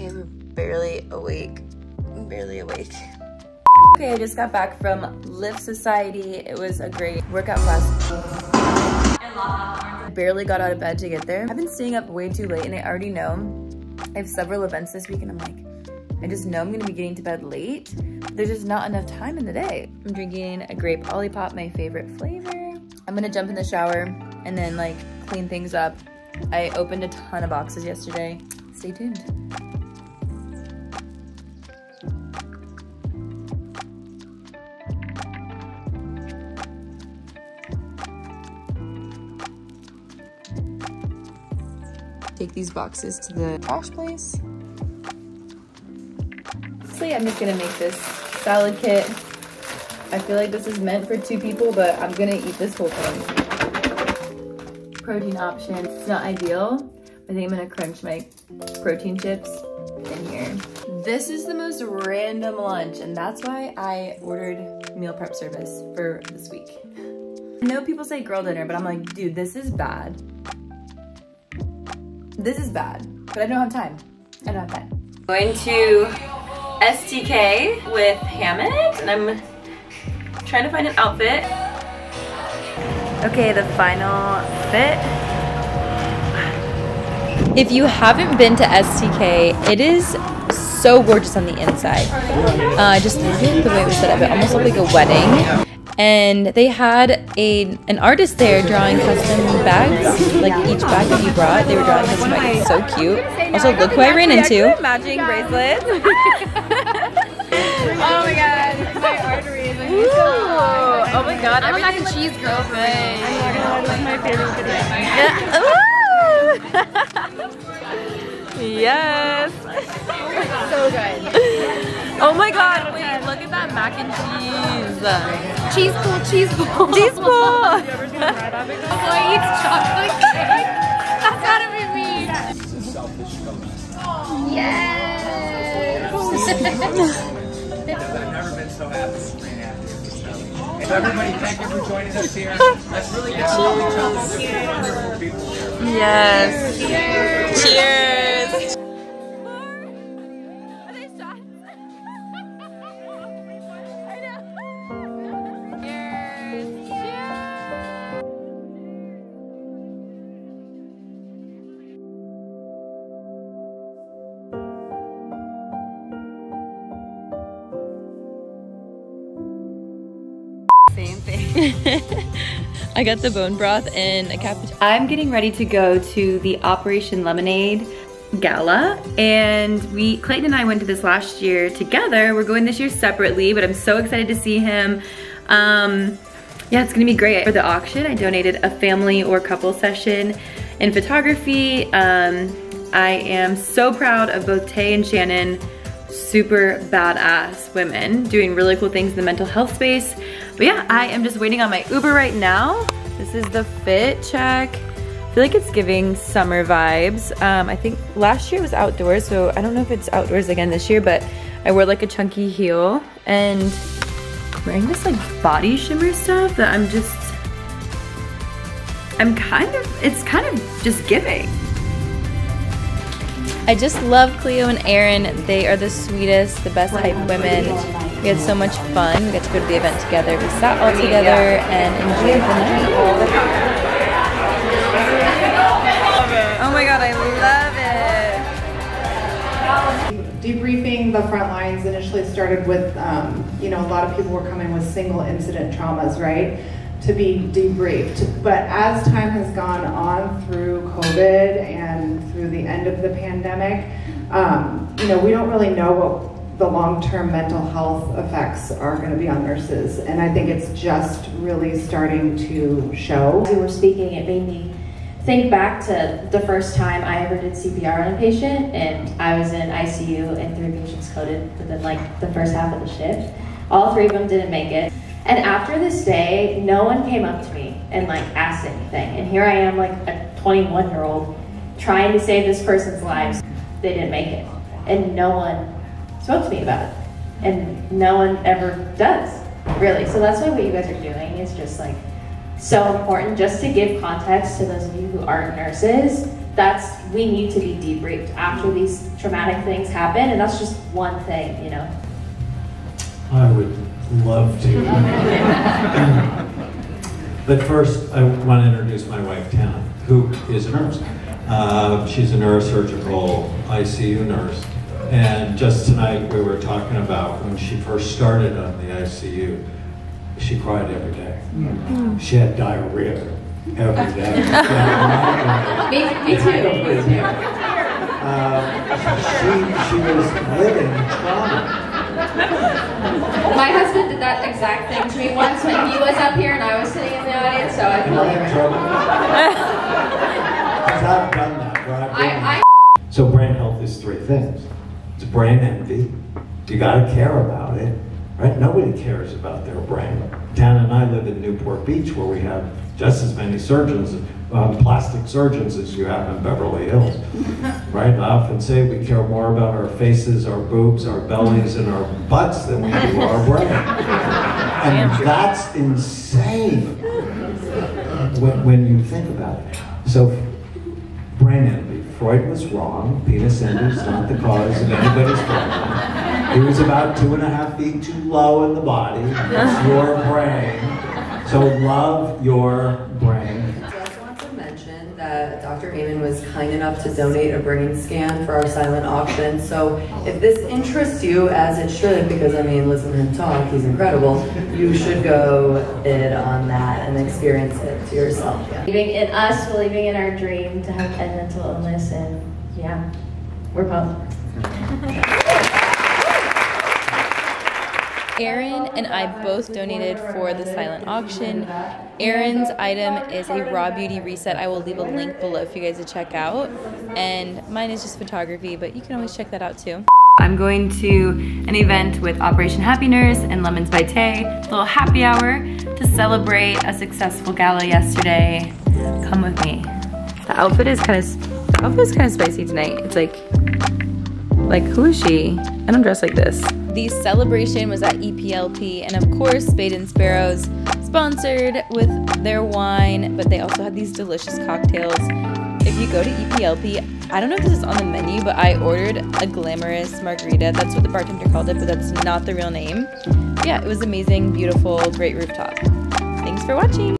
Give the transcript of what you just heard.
Okay, we're barely awake. Barely awake. Okay, I just got back from Lift Society. It was a great workout class. Barely got out of bed to get there. I've been staying up way too late and I already know I have several events this week and I'm like, I just know I'm gonna be getting to bed late. There's just not enough time in the day. I'm drinking a grape Olipop, my favorite flavor. I'm gonna jump in the shower and then like clean things up. I opened a ton of boxes yesterday. Stay tuned. Take these boxes to the trash place. So I'm just gonna make this salad kit. I feel like this is meant for two people, but I'm gonna eat this whole thing. Protein option, it's not ideal. I think I'm gonna crunch my protein chips in here. This is the most random lunch, and that's why I ordered meal prep service for this week. I know people say girl dinner, but I'm like, dude, this is bad. This is bad, but I don't have time. I don't have time. Going to STK with Hammitt, and I'm trying to find an outfit. Okay, the final fit. If you haven't been to STK, it is so gorgeous on the inside. Uh, I just the way it was set up. It almost looked like a wedding and they had a an artist there drawing custom bags like each bag that you brought they were drawing custom bags. So cute. Also look who i ran into. Matching bracelets? Oh my god my arteries oh my god i'm a mac and cheese girl for me i'm not my favorite video yes. So good. Oh my god look at that mac and cheese cheese pool, cheese pool. Cheese pool. Boy eats chocolate cake. That's gotta be me. Yes. I've never been so happy to bring happy. Oh. So everybody, thank you for joining us here. Let's really get to know each other. There's wonderful people here. Yes. Cheers. Cheers. Same thing. I got the bone broth and a cappuccino. I'm getting ready to go to the Operation Lemonade gala and we Clayton and I went to this last year together. We're going this year separately, but I'm so excited to see him. Um, yeah, it's gonna be great. For the auction, I donated a family or couple session in photography. Um, I am so proud of both Tay and Shannon, super badass women doing really cool things in the mental health space. But yeah, I am just waiting on my Uber right now. This is the fit check. I feel like it's giving summer vibes. Um, I think last year was outdoors, so I don't know if it's outdoors again this year, but I wore like a chunky heel and wearing this like body shimmer stuff that I'm just, I'm kind of, it's kind of just giving. I just love Cleo and Erin. They are the sweetest, the best hype women. We had so much fun. We got to go to the event together. We sat all together and enjoyed the night. Oh my god, I love it. Debriefing the front lines initially started with, um, you know, a lot of people were coming with single incident traumas, right? To be debriefed. But as time has gone on through COVID and through the end of the pandemic, um, you know, we don't really know what the long-term mental health effects are going to be on nurses. And I think it's just really starting to show. As we were speaking, it made me think back to the first time I ever did CPR on a patient, and I was in ICU and three patients coded within like the first half of the shift. All three of them didn't make it. And after this day, no one came up to me and like asked anything. And here I am, like a 21 year old, trying to save this person's lives. They didn't make it. And no one spoke to me about it. And no one ever does, really. So that's why what you guys are doing is just like so important just to give context to those of you who aren't nurses that's we need to be debriefed after these traumatic things happen, and that's just one thing, you know. I would love to. but first, I want to introduce my wife, Tana, who is a nurse. Uh, she's a neurosurgical ICU nurse. And just tonight, we were talking about when she first started on the ICU, she cried every day. She had diarrhea every day. Me, me too. Me too. Uh, she, she was living trauma. My husband did that exact thing to me once when he was up here and I was sitting in the audience, so I feel you. in trouble? Because I've done that, I've I, I So brain health is three things. It's brain envy. You gotta care about it, right? Nobody cares about their brain. Dan and I live in Newport Beach where we have just as many surgeons, um, plastic surgeons as you have in Beverly Hills, right? I often say we care more about our faces, our boobs, our bellies, and our butts than we do our brain. And that's insane when, when you think about it. So brain envy. Freud was wrong. Penis envy is not the cause of anybody's problem. He was about two and a half feet too low in the body. It's your brain. So love your brain. I also want to mention that Amen was kind enough to donate a brain scan for our silent auction. So if this interests you, as it should, because I mean, listen to him talk, he's incredible, you should go bid on that and experience it to yourself. Yeah. believing in us, believing in our dream to have end mental illness, and yeah, we're pumped. Erin and I both donated for the silent auction. Erin's item is a raw beauty reset. I will leave a link below for you guys to check out. And mine is just photography, but you can always check that out too. I'm going to an event with Operation Happy Nurse and Lemons by Tay, a little happy hour to celebrate a successful gala yesterday. Come with me. The outfit is kind of, the outfit is kind of spicy tonight. It's like, like who is she? I don't dress like this. The celebration was at EPLP, and of course, Spade and Sparrows sponsored with their wine, but they also had these delicious cocktails. If you go to EPLP, I don't know if this is on the menu, but I ordered a glamorous margarita. That's what the bartender called it, but that's not the real name. Yeah, it was amazing, beautiful, great rooftop. Thanks for watching.